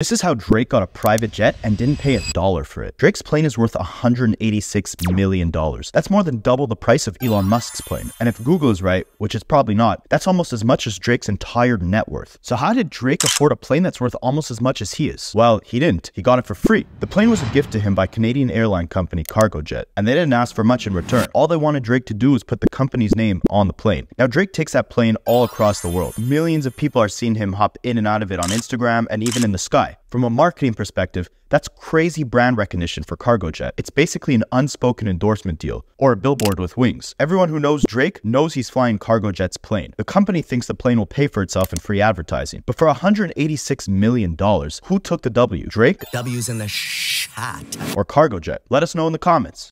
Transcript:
This is how Drake got a private jet and didn't pay a dollar for it. Drake's plane is worth $186 million. That's more than double the price of Elon Musk's plane. And if Google is right, which it's probably not, that's almost as much as Drake's entire net worth. So how did Drake afford a plane that's worth almost as much as he is? Well, he didn't. He got it for free. The plane was a gift to him by Canadian airline company Cargojet, and they didn't ask for much in return. All they wanted Drake to do was put the company's name on the plane. Now Drake takes that plane all across the world. Millions of people are seeing him hop in and out of it on Instagram and even in the sky. From a marketing perspective, that's crazy brand recognition for Cargojet. It's basically an unspoken endorsement deal, or a billboard with wings. Everyone who knows Drake knows he's flying Cargojet's plane. The company thinks the plane will pay for itself in free advertising. But for $186 million, who took the W? Drake? W's in the shot. Or Cargojet? Let us know in the comments.